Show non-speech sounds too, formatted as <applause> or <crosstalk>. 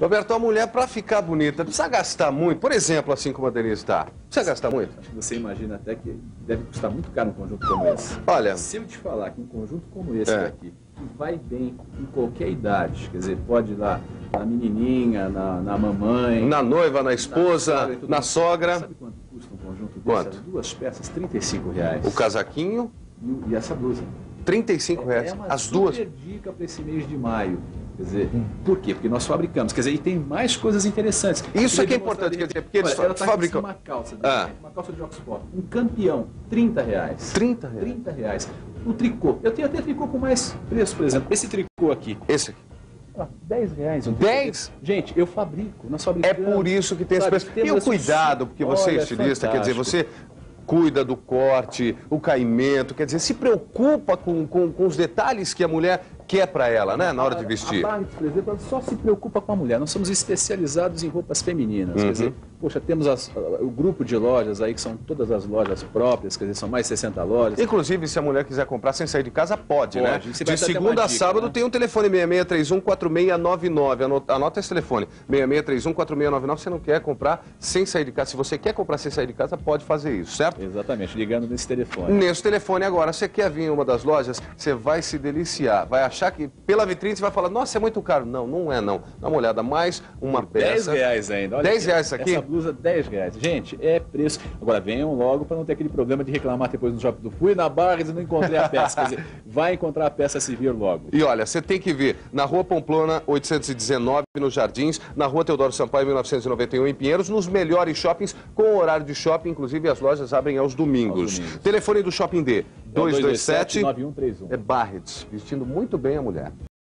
Roberto, a mulher, para ficar bonita, precisa gastar muito? Por exemplo, assim como a Denise está. Precisa gastar muito? Acho que você imagina até que deve custar muito caro um conjunto como esse. Olha... Se eu te falar que um conjunto como esse É. daqui, que vai bem em qualquer idade, quer dizer, pode ir lá na menininha, na, na mamãe... Na noiva, na na esposa, sogra e tudo na sogra, Sabe quanto custa um conjunto desse? Quanto? As duas peças, 35 reais. o casaquinho, E, e essa blusa. 35 reais. É uma As duas. dica para esse mês de maio. Quer dizer, por quê? Porque nós fabricamos. Quer dizer, e tem mais coisas interessantes. Isso é que é importante, quer dizer, porque eles Olha, tá fabricam- Uma calça, de Ah. repente, uma calça de Oxford. Um campeão, 30 reais. 30 reais. 30 reais. O tricô. Eu tenho até tricô com mais preço, por exemplo. Esse tricô aqui. Esse aqui. ó, 10 reais. um tricô 10? desse. Gente, eu fabrico. Nós É fabricamos. por isso que tem esse preço. E o cuidado, porque você é olha, estilista, quer dizer, fantástico. você cuida do corte, o caimento, quer dizer, se preocupa com, com, com os detalhes que a mulher quer para ela, né, na hora de vestir. A Barnes, por exemplo, ela só se preocupa com a mulher. Nós somos especializados em roupas femininas. Uhum. Quer dizer, poxa, temos as- o grupo de lojas aí, que são todas as lojas próprias, quer dizer, são mais 60 lojas. Inclusive, se a mulher quiser comprar sem sair de casa, pode, Pode. né? Você vai De segunda uma a dica, sábado né? tem um telefone 6631-4699. Anota, anota esse telefone, 6631-4699. Você não quer comprar sem sair de casa. Se você quer comprar sem sair de casa, pode fazer isso, certo? Exatamente, ligando nesse telefone. Nesse telefone agora, você quer vir em uma das lojas, você vai se deliciar. Vai achar que pela vitrine você vai falar, nossa, é muito caro. Não, não é não. Dá uma olhada, mais uma 10 peça. reais ainda. Olha 10 aqui, reais isso aqui? Essa blusa, 10 reais. Gente, é preço. Agora venham logo para não ter aquele problema de reclamar depois no shopping do Fui na Barras e não encontrei a peça. Quer dizer, <laughs> vai encontrar a peça se vir logo. E olha, você tem que vir na Rua Pamplona 819, nos Jardins, na Rua Teodoro Sampaio 1991, em Pinheiros, nos melhores shoppings, com horário de shopping, inclusive as lojas abrem aos domingos. Aos domingos. Telefone do Shopping D, 227 9131. é Barrets, vestindo muito bem a mulher.